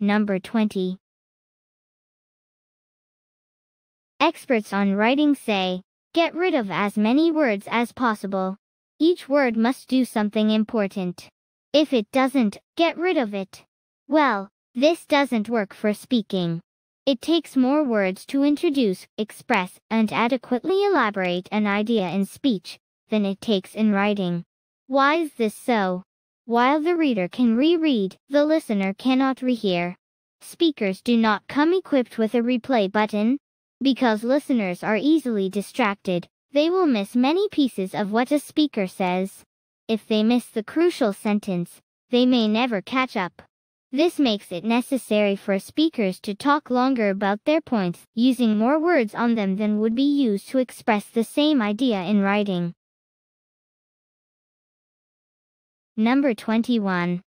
Number 20. Experts on writing say, get rid of as many words as possible. Each word must do something important. If it doesn't, get rid of it. Well, this doesn't work for speaking. It takes more words to introduce, express, and adequately elaborate an idea in speech than it takes in writing. Why is this so? While the reader can reread, the listener cannot rehear. Speakers do not come equipped with a replay button. Because listeners are easily distracted, they will miss many pieces of what a speaker says. If they miss the crucial sentence, they may never catch up. This makes it necessary for speakers to talk longer about their points, using more words on them than would be used to express the same idea in writing. Number 21.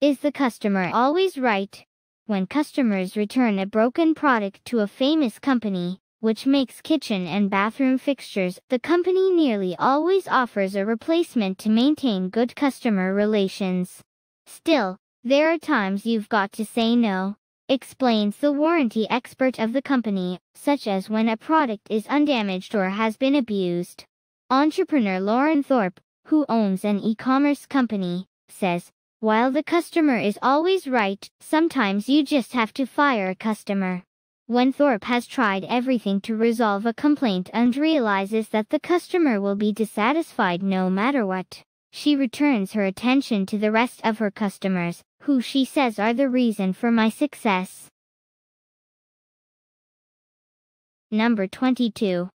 Is the customer always right? When customers return a broken product to a famous company, which makes kitchen and bathroom fixtures, the company nearly always offers a replacement to maintain good customer relations. Still, there are times you've got to say no, explains the warranty expert of the company, such as when a product is undamaged or has been abused. Entrepreneur Lauren Thorpe, who owns an e-commerce company, says, while the customer is always right, sometimes you just have to fire a customer. When Thorpe has tried everything to resolve a complaint and realizes that the customer will be dissatisfied no matter what, she returns her attention to the rest of her customers, who she says are the reason for my success. Number 22.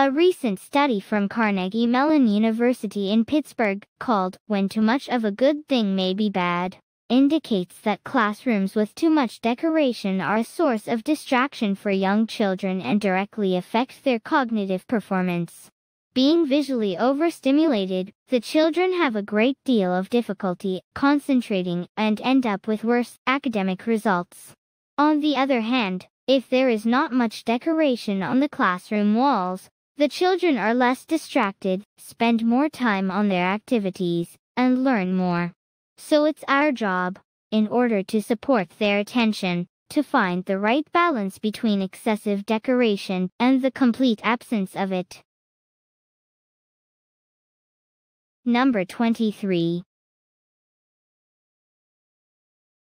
A recent study from Carnegie Mellon University in Pittsburgh, called When Too Much of a Good Thing May Be Bad, indicates that classrooms with too much decoration are a source of distraction for young children and directly affect their cognitive performance. Being visually overstimulated, the children have a great deal of difficulty concentrating and end up with worse academic results. On the other hand, if there is not much decoration on the classroom walls, the children are less distracted, spend more time on their activities, and learn more. So it's our job, in order to support their attention, to find the right balance between excessive decoration and the complete absence of it. Number 23.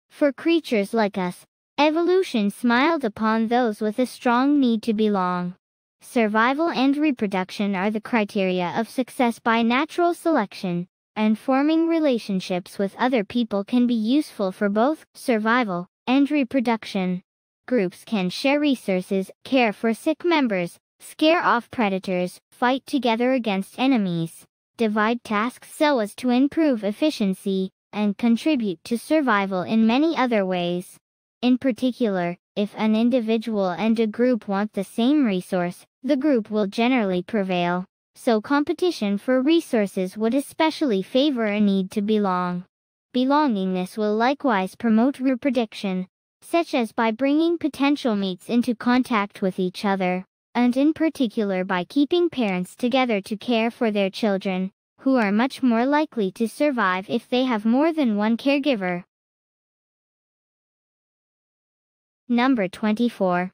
For creatures like us, evolution smiled upon those with a strong need to belong. Survival and reproduction are the criteria of success by natural selection, and forming relationships with other people can be useful for both survival and reproduction. Groups can share resources, care for sick members, scare off predators, fight together against enemies, divide tasks so as to improve efficiency, and contribute to survival in many other ways. In particular, if an individual and a group want the same resource, the group will generally prevail. So competition for resources would especially favor a need to belong. Belongingness will likewise promote reproduction, such as by bringing potential mates into contact with each other, and in particular by keeping parents together to care for their children, who are much more likely to survive if they have more than one caregiver. Number 24.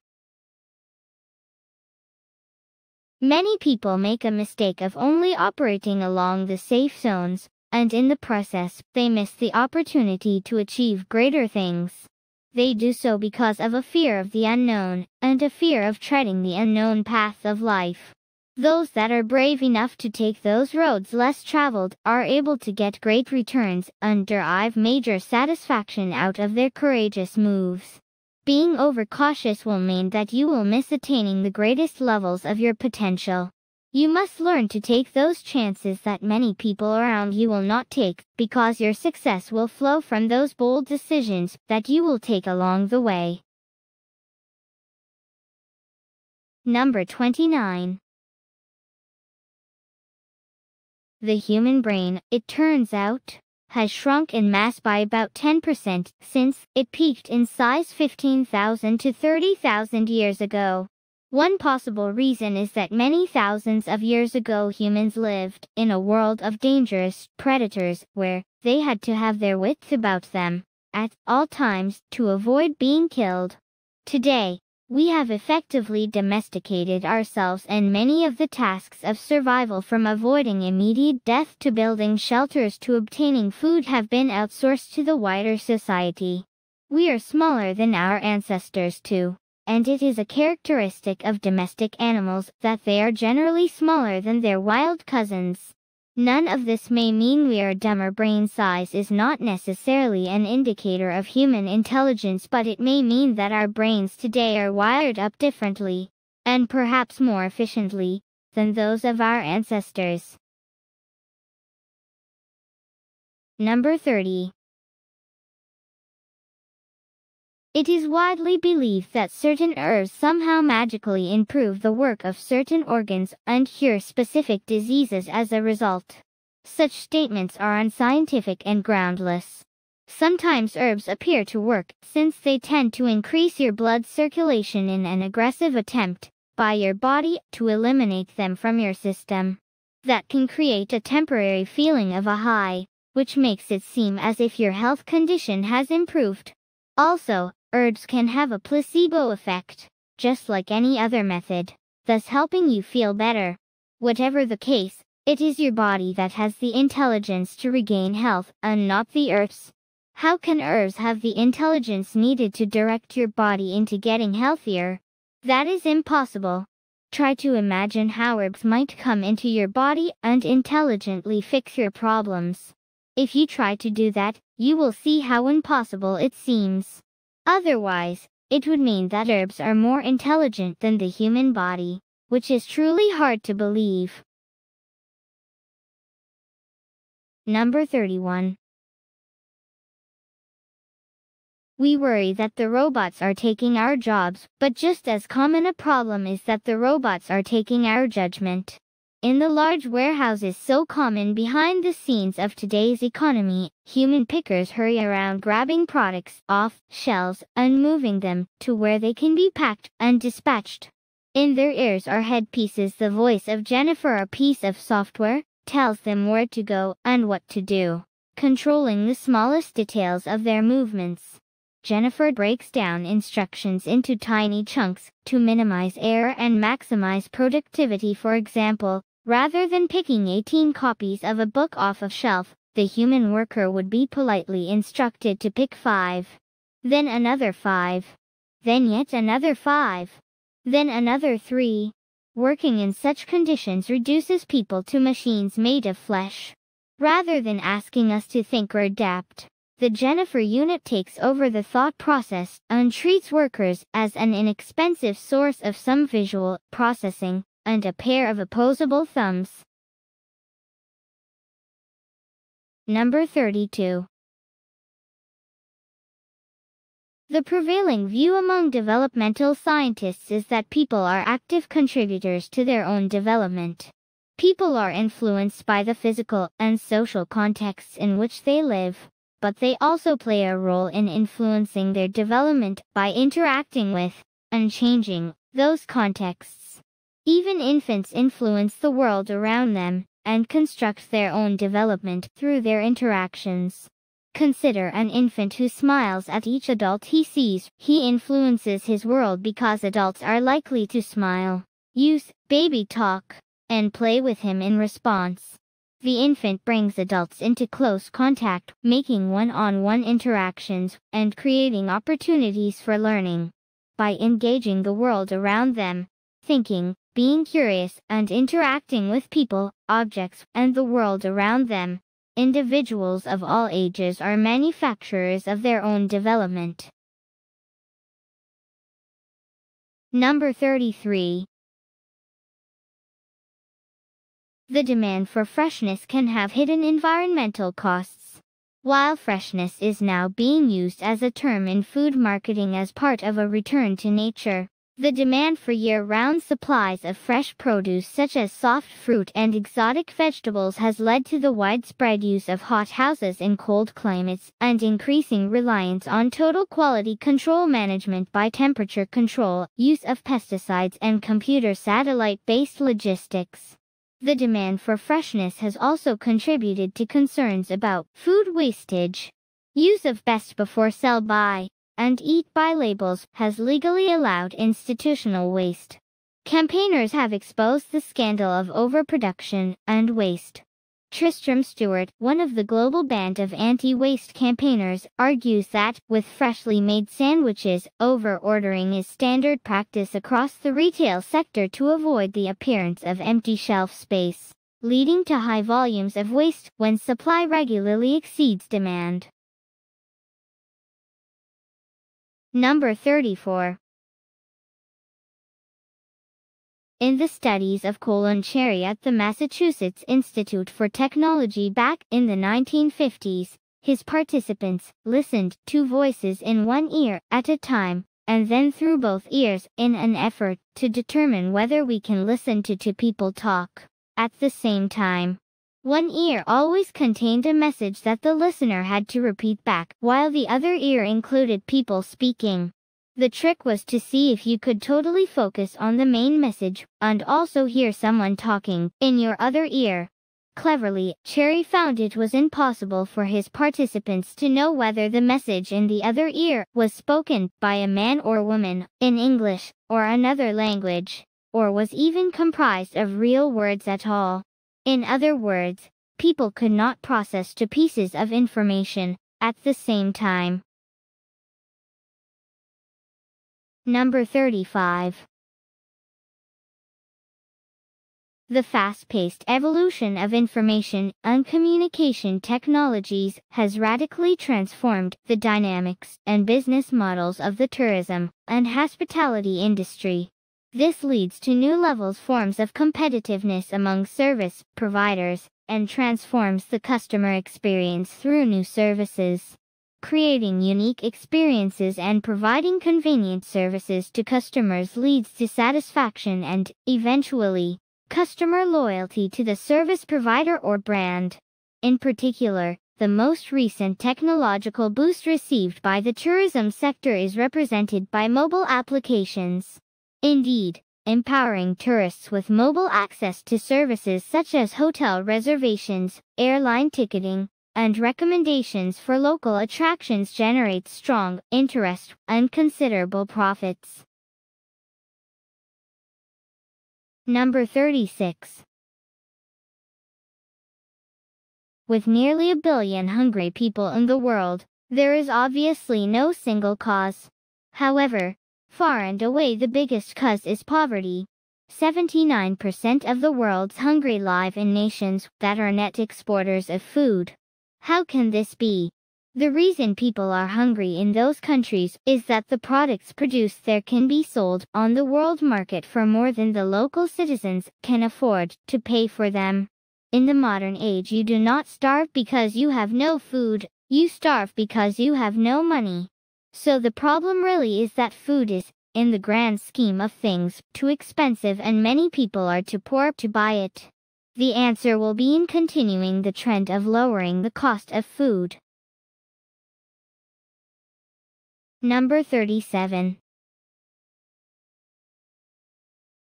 Many people make a mistake of only operating along the safe zones, and in the process, they miss the opportunity to achieve greater things. They do so because of a fear of the unknown, and a fear of treading the unknown path of life. Those that are brave enough to take those roads less traveled are able to get great returns and derive major satisfaction out of their courageous moves. Being overcautious will mean that you will miss attaining the greatest levels of your potential. You must learn to take those chances that many people around you will not take, because your success will flow from those bold decisions that you will take along the way. Number 29. The human brain, it turns out, has shrunk in mass by about 10% since it peaked in size 15,000 to 30,000 years ago. One possible reason is that many thousands of years ago humans lived in a world of dangerous predators where they had to have their wits about them at all times to avoid being killed. Today, we have effectively domesticated ourselves and many of the tasks of survival from avoiding immediate death to building shelters to obtaining food have been outsourced to the wider society. We are smaller than our ancestors too and it is a characteristic of domestic animals that they are generally smaller than their wild cousins. None of this may mean we are dumber brain size is not necessarily an indicator of human intelligence but it may mean that our brains today are wired up differently, and perhaps more efficiently, than those of our ancestors. Number 30. It is widely believed that certain herbs somehow magically improve the work of certain organs and cure specific diseases as a result. Such statements are unscientific and groundless. Sometimes herbs appear to work since they tend to increase your blood circulation in an aggressive attempt by your body to eliminate them from your system. That can create a temporary feeling of a high, which makes it seem as if your health condition has improved. Also, Herbs can have a placebo effect, just like any other method, thus helping you feel better. Whatever the case, it is your body that has the intelligence to regain health, and not the herbs. How can herbs have the intelligence needed to direct your body into getting healthier? That is impossible. Try to imagine how herbs might come into your body and intelligently fix your problems. If you try to do that, you will see how impossible it seems. Otherwise, it would mean that herbs are more intelligent than the human body, which is truly hard to believe. Number 31. We worry that the robots are taking our jobs, but just as common a problem is that the robots are taking our judgment. In the large warehouses so common behind the scenes of today's economy, human pickers hurry around grabbing products off shelves and moving them to where they can be packed and dispatched. In their ears are headpieces the voice of Jennifer a piece of software, tells them where to go and what to do, controlling the smallest details of their movements. Jennifer breaks down instructions into tiny chunks to minimize error and maximize productivity for example, Rather than picking 18 copies of a book off a shelf, the human worker would be politely instructed to pick five. Then another five. Then yet another five. Then another three. Working in such conditions reduces people to machines made of flesh. Rather than asking us to think or adapt, the Jennifer unit takes over the thought process and treats workers as an inexpensive source of some visual processing and a pair of opposable thumbs. Number 32. The prevailing view among developmental scientists is that people are active contributors to their own development. People are influenced by the physical and social contexts in which they live, but they also play a role in influencing their development by interacting with and changing those contexts. Even infants influence the world around them and construct their own development through their interactions. Consider an infant who smiles at each adult he sees. He influences his world because adults are likely to smile, use baby talk, and play with him in response. The infant brings adults into close contact, making one-on-one -on -one interactions and creating opportunities for learning. By engaging the world around them, thinking, being curious and interacting with people, objects, and the world around them. Individuals of all ages are manufacturers of their own development. Number 33. The demand for freshness can have hidden environmental costs. While freshness is now being used as a term in food marketing as part of a return to nature, The demand for year-round supplies of fresh produce such as soft fruit and exotic vegetables has led to the widespread use of hothouses in cold climates and increasing reliance on total quality control management by temperature control, use of pesticides and computer satellite-based logistics. The demand for freshness has also contributed to concerns about food wastage. Use of best before sell by and eat by labels has legally allowed institutional waste. Campaigners have exposed the scandal of overproduction and waste. Tristram Stuart, one of the global band of anti-waste campaigners, argues that, with freshly made sandwiches, over-ordering is standard practice across the retail sector to avoid the appearance of empty shelf space, leading to high volumes of waste when supply regularly exceeds demand. Number 34. In the studies of Colin Cherry at the Massachusetts Institute for Technology back in the 1950s, his participants listened to voices in one ear at a time, and then through both ears in an effort to determine whether we can listen to two people talk at the same time. One ear always contained a message that the listener had to repeat back, while the other ear included people speaking. The trick was to see if you could totally focus on the main message, and also hear someone talking, in your other ear. Cleverly, Cherry found it was impossible for his participants to know whether the message in the other ear was spoken by a man or woman, in English, or another language, or was even comprised of real words at all. In other words, people could not process two pieces of information at the same time. Number 35. The fast-paced evolution of information and communication technologies has radically transformed the dynamics and business models of the tourism and hospitality industry. This leads to new levels forms of competitiveness among service providers and transforms the customer experience through new services. Creating unique experiences and providing convenient services to customers leads to satisfaction and, eventually, customer loyalty to the service provider or brand. In particular, the most recent technological boost received by the tourism sector is represented by mobile applications. Indeed, empowering tourists with mobile access to services such as hotel reservations, airline ticketing, and recommendations for local attractions generates strong interest and considerable profits. Number 36. With nearly a billion hungry people in the world, there is obviously no single cause. However, Far and away the biggest cause is poverty. 79% of the world's hungry live in nations that are net exporters of food. How can this be? The reason people are hungry in those countries is that the products produced there can be sold on the world market for more than the local citizens can afford to pay for them. In the modern age you do not starve because you have no food, you starve because you have no money. So the problem really is that food is, in the grand scheme of things, too expensive and many people are too poor to buy it. The answer will be in continuing the trend of lowering the cost of food. Number 37.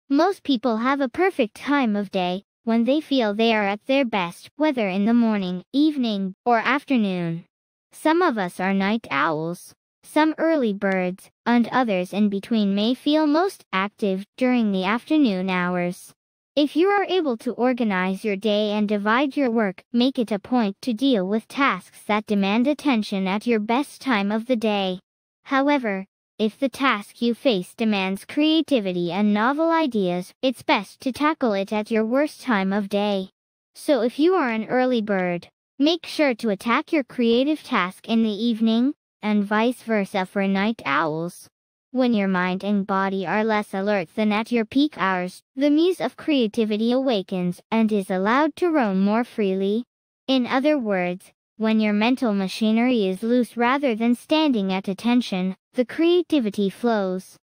Most people have a perfect time of day, when they feel they are at their best, whether in the morning, evening, or afternoon. Some of us are night owls. Some early birds, and others in between may feel most active during the afternoon hours. If you are able to organize your day and divide your work, make it a point to deal with tasks that demand attention at your best time of the day. However, if the task you face demands creativity and novel ideas, it's best to tackle it at your worst time of day. So if you are an early bird, make sure to attack your creative task in the evening, and vice versa for night owls. When your mind and body are less alert than at your peak hours, the muse of creativity awakens and is allowed to roam more freely. In other words, when your mental machinery is loose rather than standing at attention, the creativity flows.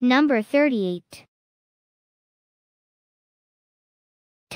Number 38.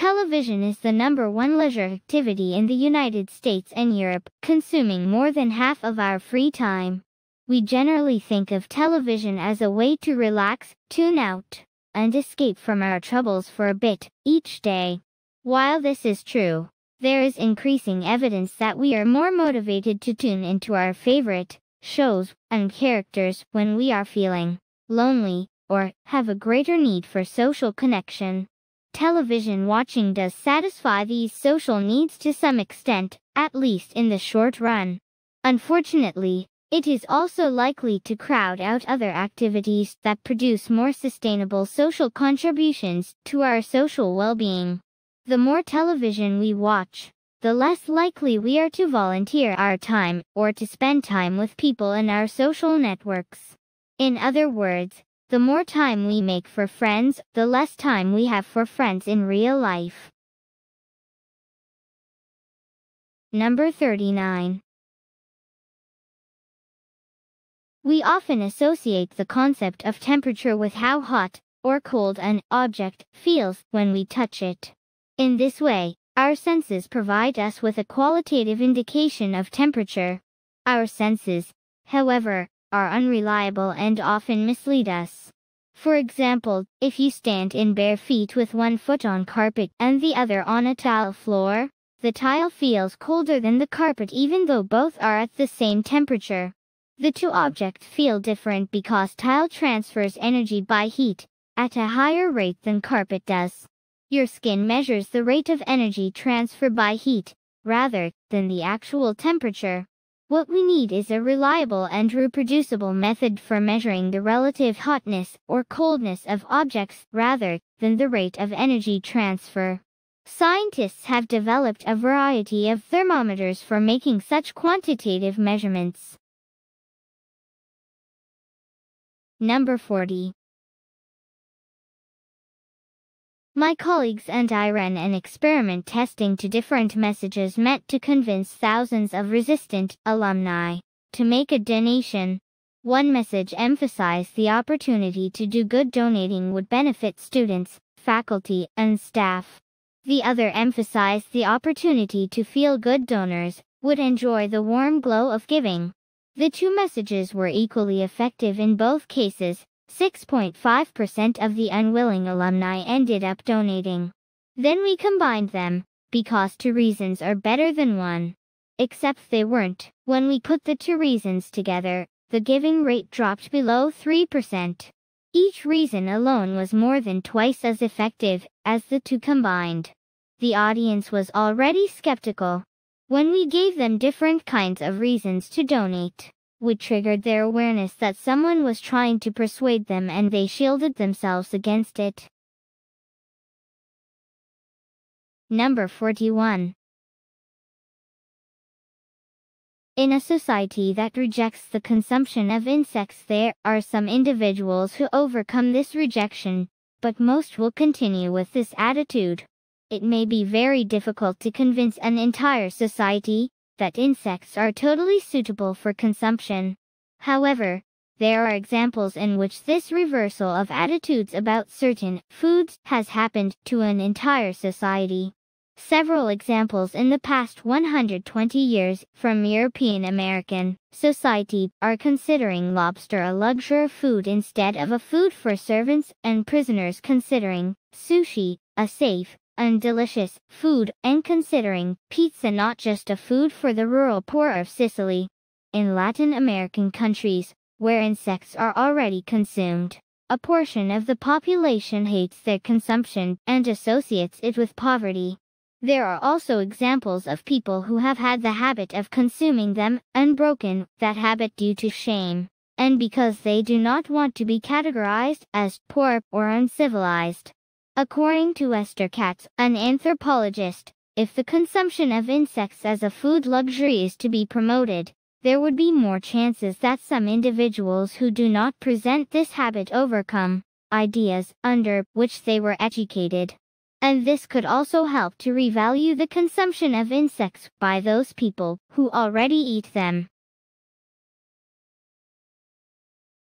Television is the number one leisure activity in the United States and Europe, consuming more than half of our free time. We generally think of television as a way to relax, tune out, and escape from our troubles for a bit each day. While this is true, there is increasing evidence that we are more motivated to tune into our favorite shows and characters when we are feeling lonely, or have a greater need for social connection. Television watching does satisfy these social needs to some extent, at least in the short run. Unfortunately, it is also likely to crowd out other activities that produce more sustainable social contributions to our social well-being. The more television we watch, the less likely we are to volunteer our time or to spend time with people in our social networks. In other words, the more time we make for friends, the less time we have for friends in real life. Number 39. We often associate the concept of temperature with how hot or cold an object feels when we touch it. In this way, our senses provide us with a qualitative indication of temperature. Our senses, however, are unreliable and often mislead us. For example, if you stand in bare feet with one foot on carpet and the other on a tile floor, the tile feels colder than the carpet even though both are at the same temperature. The two objects feel different because tile transfers energy by heat, at a higher rate than carpet does. Your skin measures the rate of energy transfer by heat, rather than the actual temperature. What we need is a reliable and reproducible method for measuring the relative hotness or coldness of objects rather than the rate of energy transfer. Scientists have developed a variety of thermometers for making such quantitative measurements. Number 40. My colleagues and I ran an experiment testing two different messages meant to convince thousands of resistant alumni to make a donation. One message emphasized the opportunity to do good donating would benefit students, faculty, and staff. The other emphasized the opportunity to feel good donors would enjoy the warm glow of giving. The two messages were equally effective in both cases, 6.5% of the unwilling alumni ended up donating. Then we combined them, because two reasons are better than one. Except they weren't. When we put the two reasons together, the giving rate dropped below 3%. Each reason alone was more than twice as effective as the two combined. The audience was already skeptical. When we gave them different kinds of reasons to donate, would triggered their awareness that someone was trying to persuade them and they shielded themselves against it. Number 41. In a society that rejects the consumption of insects there are some individuals who overcome this rejection, but most will continue with this attitude. It may be very difficult to convince an entire society, that insects are totally suitable for consumption. However, there are examples in which this reversal of attitudes about certain foods has happened to an entire society. Several examples in the past 120 years from European American society are considering lobster a luxury food instead of a food for servants and prisoners considering sushi a safe and delicious food, and considering pizza not just a food for the rural poor of Sicily. In Latin American countries, where insects are already consumed, a portion of the population hates their consumption and associates it with poverty. There are also examples of people who have had the habit of consuming them and broken that habit due to shame, and because they do not want to be categorized as poor or uncivilized. According to Esther Katz, an anthropologist, if the consumption of insects as a food luxury is to be promoted, there would be more chances that some individuals who do not present this habit overcome ideas under which they were educated. And this could also help to revalue the consumption of insects by those people who already eat them.